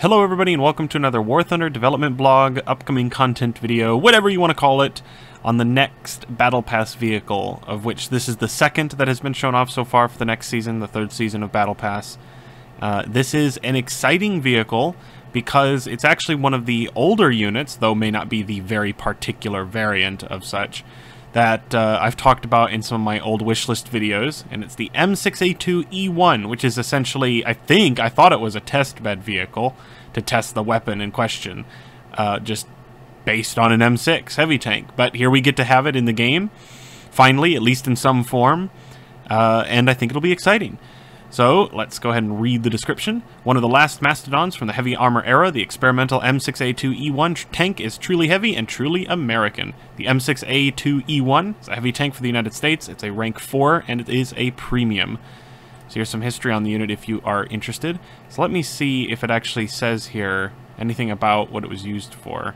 Hello everybody and welcome to another War Thunder development blog, upcoming content video, whatever you want to call it, on the next Battle Pass vehicle, of which this is the second that has been shown off so far for the next season, the third season of Battle Pass. Uh, this is an exciting vehicle because it's actually one of the older units, though may not be the very particular variant of such, that uh, I've talked about in some of my old wishlist videos, and it's the M6A2E1, which is essentially, I think, I thought it was a test bed vehicle to test the weapon in question, uh, just based on an M6 heavy tank. But here we get to have it in the game, finally, at least in some form, uh, and I think it'll be exciting. So let's go ahead and read the description. One of the last mastodons from the heavy armor era, the experimental M6A2E1 tank is truly heavy and truly American. The M6A2E1 is a heavy tank for the United States. It's a rank 4 and it is a premium. So here's some history on the unit if you are interested. So let me see if it actually says here anything about what it was used for.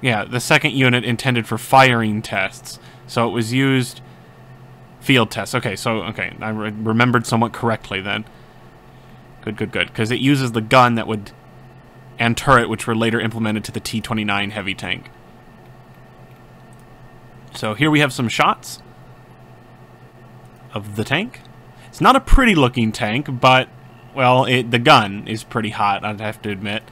Yeah, the second unit intended for firing tests. So it was used field tests. Okay, so okay, I re remembered somewhat correctly then. Good, good, good. Because it uses the gun that would and turret, which were later implemented to the T-29 heavy tank. So here we have some shots of the tank. It's not a pretty looking tank, but well, it, the gun is pretty hot. I'd have to admit.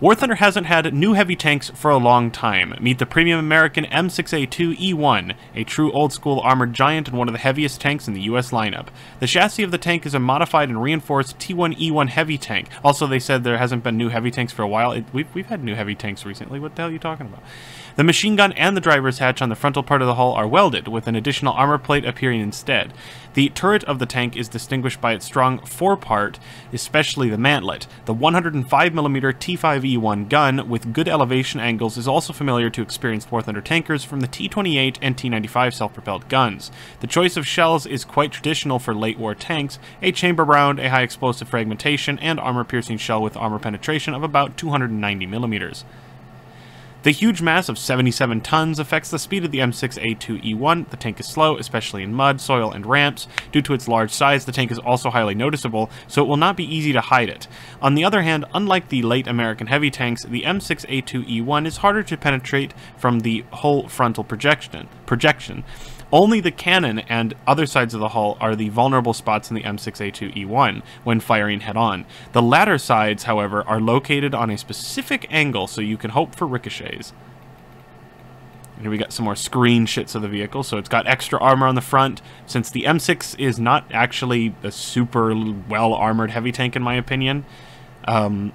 War Thunder hasn't had new heavy tanks for a long time. Meet the premium American M6A2E1, a true old-school armored giant and one of the heaviest tanks in the US lineup. The chassis of the tank is a modified and reinforced T1E1 heavy tank. Also, they said there hasn't been new heavy tanks for a while. It, we've, we've had new heavy tanks recently. What the hell are you talking about? The machine gun and the driver's hatch on the frontal part of the hull are welded, with an additional armor plate appearing instead. The turret of the tank is distinguished by its strong forepart, especially the mantlet. The 105mm T5E1 gun, with good elevation angles, is also familiar to experienced War Thunder tankers from the T28 and T95 self-propelled guns. The choice of shells is quite traditional for late war tanks, a chamber round, a high explosive fragmentation, and armor-piercing shell with armor penetration of about 290mm. The huge mass of 77 tons affects the speed of the M6A2E1. The tank is slow, especially in mud, soil, and ramps. Due to its large size, the tank is also highly noticeable, so it will not be easy to hide it. On the other hand, unlike the late American heavy tanks, the M6A2E1 is harder to penetrate from the whole frontal projection. projection. Only the cannon and other sides of the hull are the vulnerable spots in the M6A2E1 when firing head-on. The latter sides, however, are located on a specific angle so you can hope for ricochets. Here we got some more screen shits of the vehicle. So it's got extra armor on the front. Since the M6 is not actually a super well-armored heavy tank, in my opinion, um,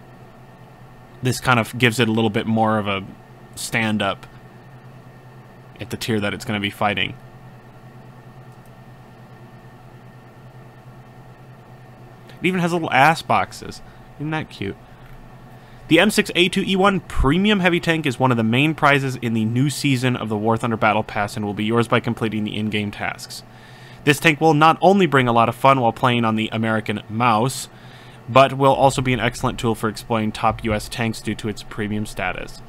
this kind of gives it a little bit more of a stand-up at the tier that it's going to be fighting. It even has little ass boxes. Isn't that cute? The M6A2E1 Premium Heavy Tank is one of the main prizes in the new season of the War Thunder Battle Pass and will be yours by completing the in-game tasks. This tank will not only bring a lot of fun while playing on the American mouse, but will also be an excellent tool for exploring top US tanks due to its premium status.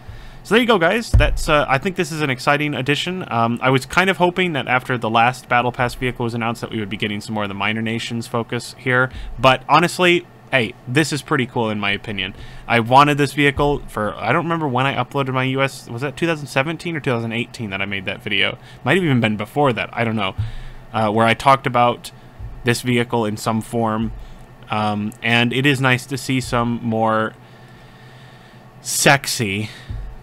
So there you go, guys. That's uh, I think this is an exciting addition. Um, I was kind of hoping that after the last Battle Pass vehicle was announced that we would be getting some more of the minor nations focus here. But honestly, hey, this is pretty cool in my opinion. I wanted this vehicle for, I don't remember when I uploaded my US, was that 2017 or 2018 that I made that video? Might have even been before that, I don't know. Uh, where I talked about this vehicle in some form. Um, and it is nice to see some more sexy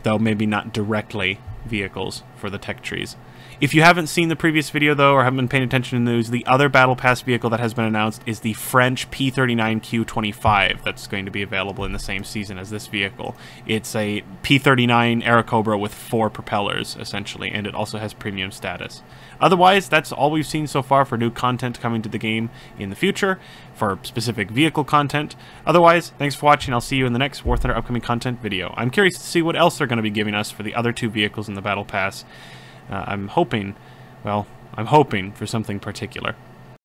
though maybe not directly vehicles for the tech trees. If you haven't seen the previous video, though, or haven't been paying attention to the news, the other Battle Pass vehicle that has been announced is the French P-39Q25 that's going to be available in the same season as this vehicle. It's a P-39 Airacobra with four propellers, essentially, and it also has premium status. Otherwise, that's all we've seen so far for new content coming to the game in the future, for specific vehicle content. Otherwise, thanks for watching. I'll see you in the next War Thunder upcoming content video. I'm curious to see what else they're going to be giving us for the other two vehicles in the Battle Pass. Uh, I'm hoping, well, I'm hoping for something particular.